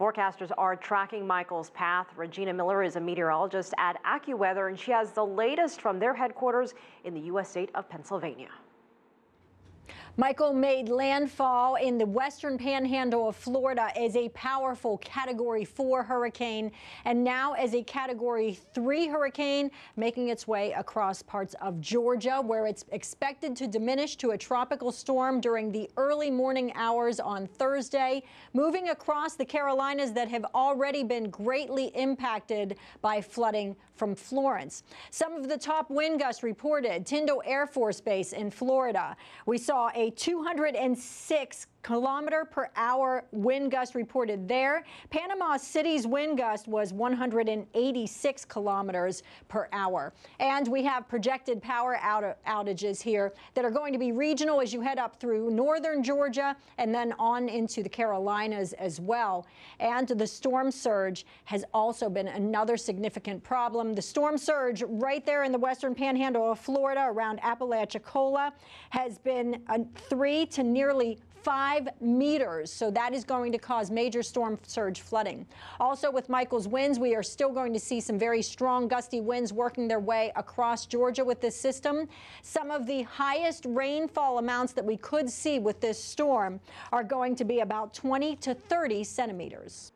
Forecasters are tracking Michael's path. Regina Miller is a meteorologist at AccuWeather, and she has the latest from their headquarters in the U.S. state of Pennsylvania. Michael made landfall in the western panhandle of Florida as a powerful Category 4 hurricane and now as a Category 3 hurricane making its way across parts of Georgia where it's expected to diminish to a tropical storm during the early morning hours on Thursday, moving across the Carolinas that have already been greatly impacted by flooding from Florence. Some of the top wind gusts reported Tyndall Air Force Base in Florida. We saw a 206 kilometer per hour wind gust reported there. Panama City's wind gust was 186 kilometers per hour. And we have projected power out outages here that are going to be regional as you head up through northern Georgia and then on into the Carolinas as well. And the storm surge has also been another significant problem. The storm surge right there in the western panhandle of Florida around Apalachicola has been three to nearly five meters. So that is going to cause major storm surge flooding. Also with Michael's winds, we are still going to see some very strong gusty winds working their way across Georgia with this system. Some of the highest rainfall amounts that we could see with this storm are going to be about 20 to 30 centimeters.